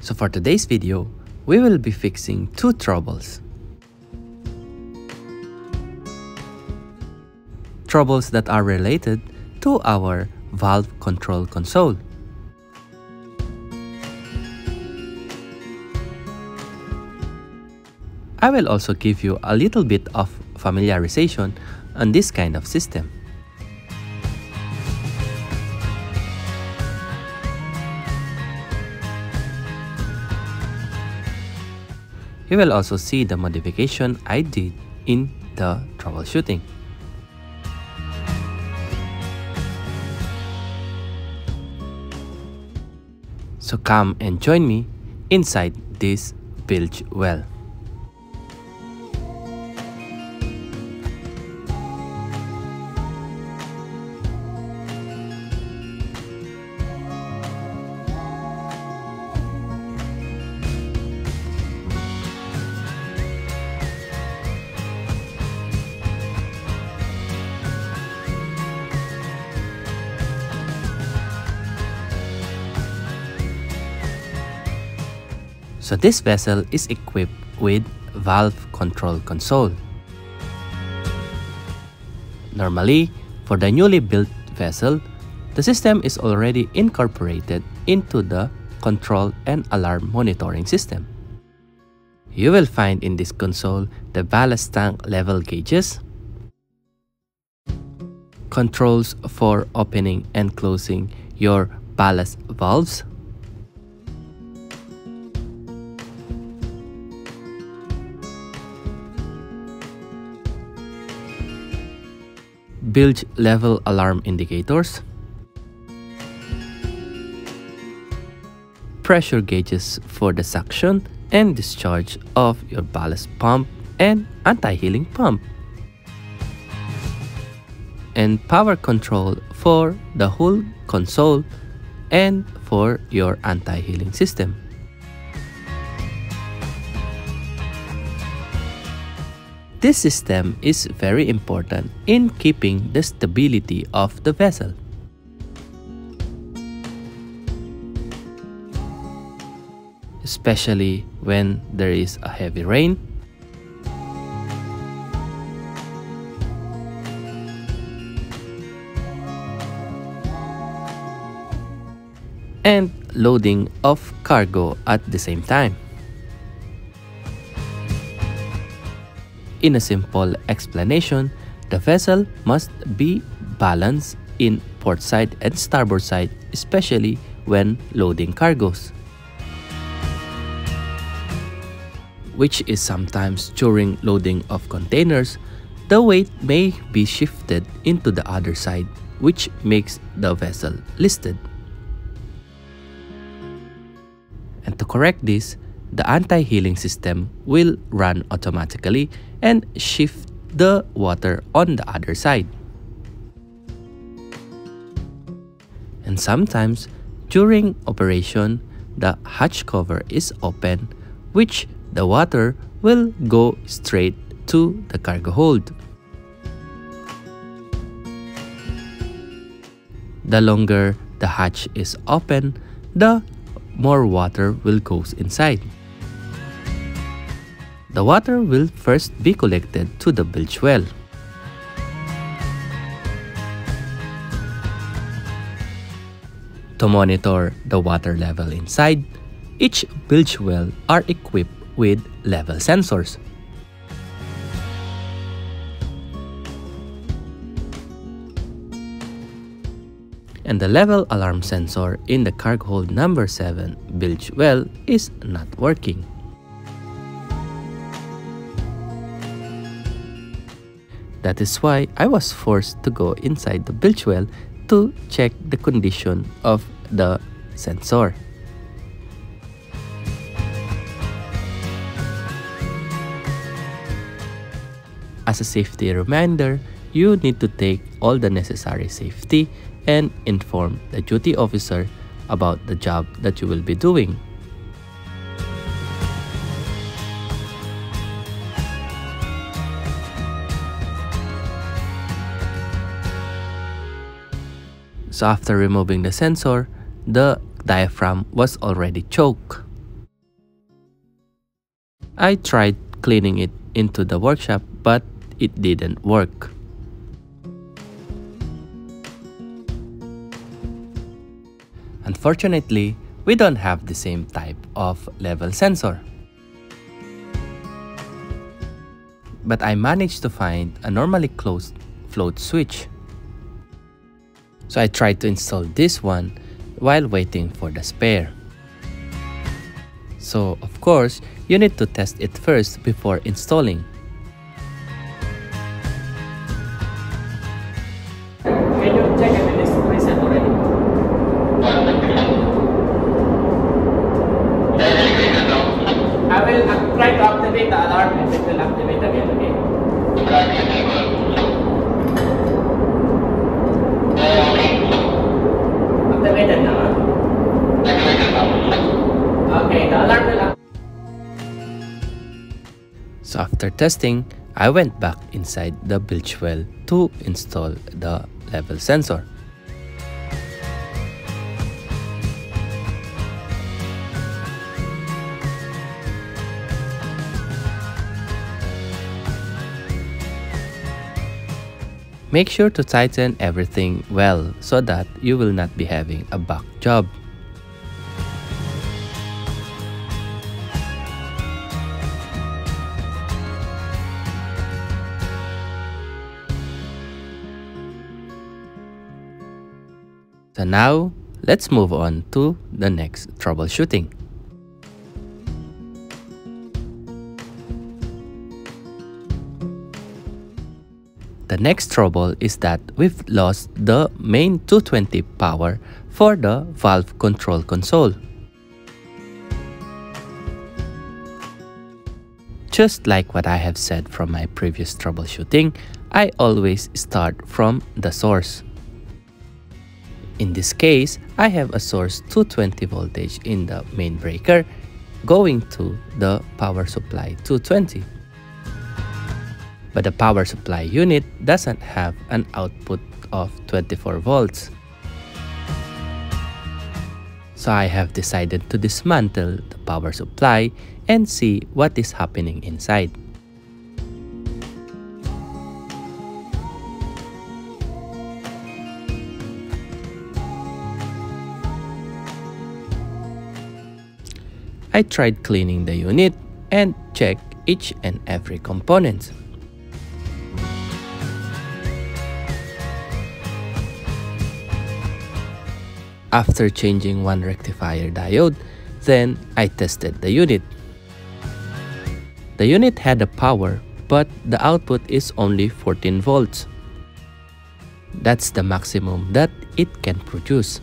So for today's video, we will be fixing two troubles. Troubles that are related to our valve control console. I will also give you a little bit of familiarization on this kind of system. You will also see the modification I did in the troubleshooting. So come and join me inside this bilge well. So this vessel is equipped with valve control console. Normally, for the newly built vessel, the system is already incorporated into the control and alarm monitoring system. You will find in this console the ballast tank level gauges, controls for opening and closing your ballast valves, bilge level alarm indicators, pressure gauges for the suction and discharge of your ballast pump and anti-heeling pump, and power control for the whole console and for your anti-heeling system. This system is very important in keeping the stability of the vessel. Especially when there is a heavy rain and loading of cargo at the same time. In a simple explanation, the vessel must be balanced in port side and starboard side, especially when loading cargoes. Which is sometimes during loading of containers, the weight may be shifted into the other side, which makes the vessel listed. And to correct this, the anti-heeling system will run automatically and shift the water on the other side. And sometimes during operation, the hatch cover is open, which the water will go straight to the cargo hold. The longer the hatch is open, the more water will go inside. The water will first be collected to the bilge well. To monitor the water level inside, each bilge well are equipped with level sensors. And the level alarm sensor in the cargo hold number 7 bilge well is not working. That is why I was forced to go inside the bilge well to check the condition of the sensor. As a safety reminder, you need to take all the necessary safety and inform the duty officer about the job that you will be doing So after removing the sensor, the diaphragm was already choked. I tried cleaning it into the workshop but it didn't work. Unfortunately, we don't have the same type of level sensor. But I managed to find a normally closed float switch. So I tried to install this one while waiting for the spare. So of course, you need to test it first before installing. Can you check it after testing, I went back inside the bilge well to install the level sensor. Make sure to tighten everything well so that you will not be having a back job. So now, let's move on to the next troubleshooting. The next trouble is that we've lost the main 220 power for the valve control console. Just like what I have said from my previous troubleshooting, I always start from the source. In this case, I have a source 220 voltage in the main breaker going to the power supply 220. But the power supply unit doesn't have an output of 24 volts. So I have decided to dismantle the power supply and see what is happening inside. I tried cleaning the unit and checked each and every component. After changing one rectifier diode, then I tested the unit. The unit had a power, but the output is only 14 volts. That's the maximum that it can produce.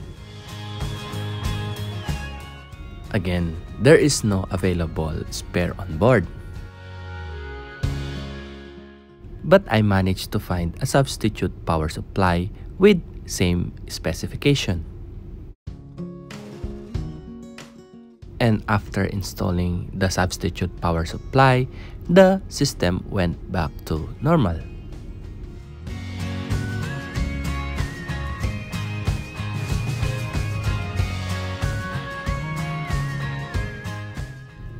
Again, there is no available spare on board. But I managed to find a substitute power supply with same specification. And after installing the substitute power supply, the system went back to normal.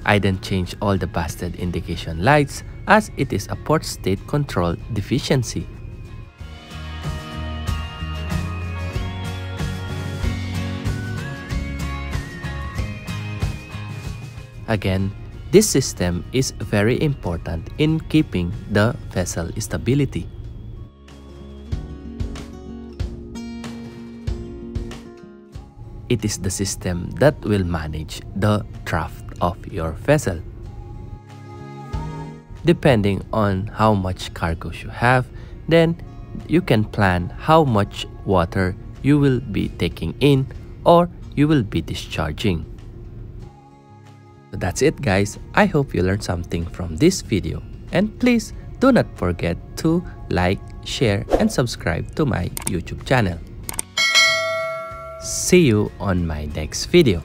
I then changed all the busted indication lights as it is a port state control deficiency. Again, this system is very important in keeping the vessel stability. It is the system that will manage the draft of your vessel. Depending on how much cargo you have, then you can plan how much water you will be taking in or you will be discharging. That's it guys. I hope you learned something from this video. And please do not forget to like, share, and subscribe to my YouTube channel. See you on my next video.